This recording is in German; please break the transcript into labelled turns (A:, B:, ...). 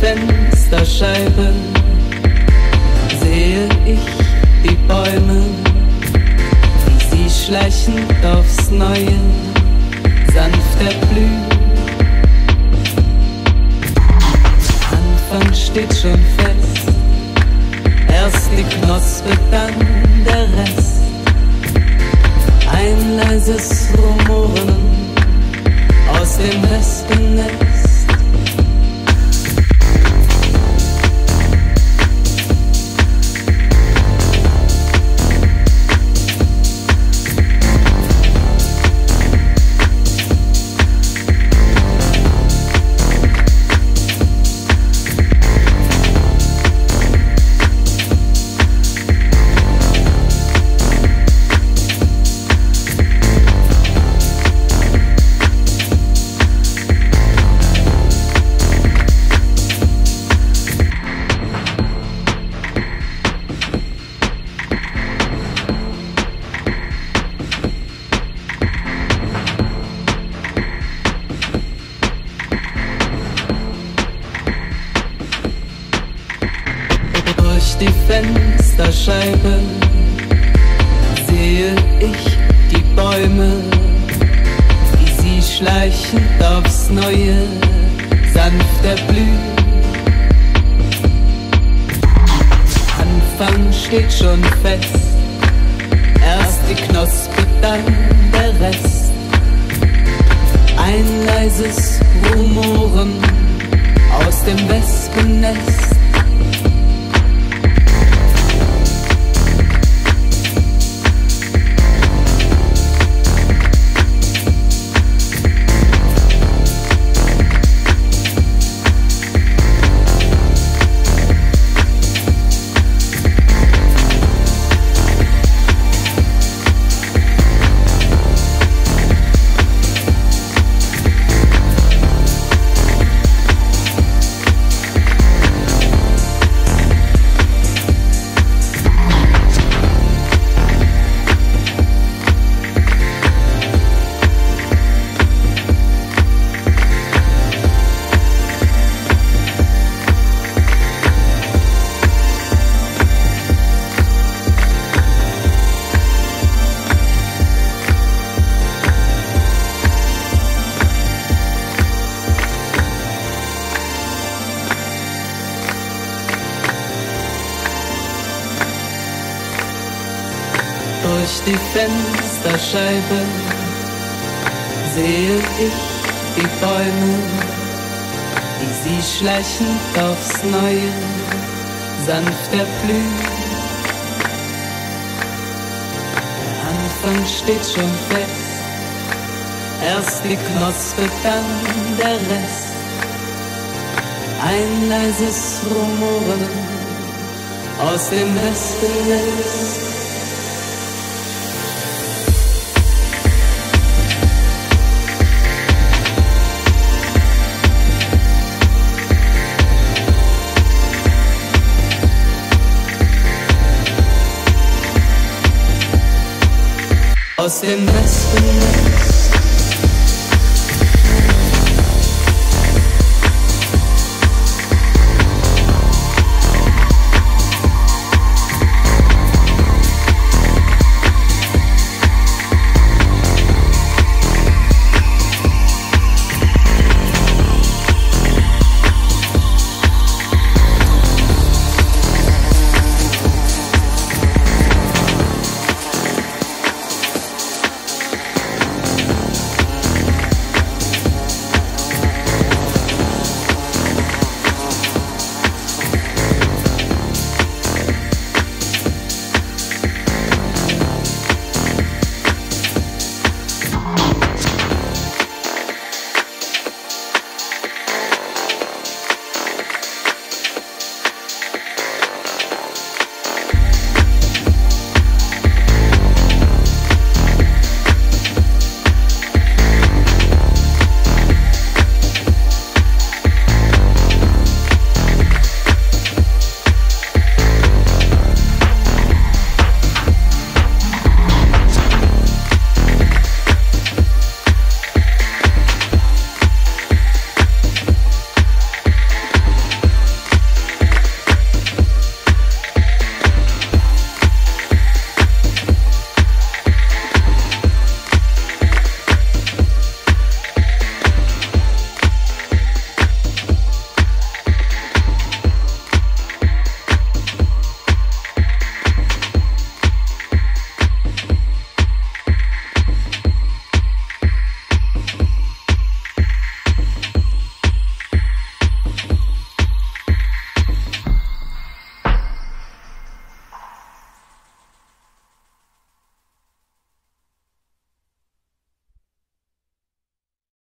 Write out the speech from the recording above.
A: Fensterscheibe sehe ich die Bäume, sie schleichend aufs Neue sanft erblühen. Anfang steht schon fest, erst die Knospe, dann der Rest. Ein leises Rumoren aus dem Wespennest. Fensterscheibe sehe ich die Bäume, wie sie schleichend aufs Neue sanft erblühen. Anfang steht schon fest, erst die Knospe, dann der Rest. Ein leises Rumoren aus dem Wespennest. Die Fensterscheibe sehe ich die Bäume, wie sie schleichend aufs Neue sanft erblühen. Der Anfang steht schon fest, erst die Knospe, dann der Rest. Ein leises Rumoren aus dem Wespennest. aus dem Westen.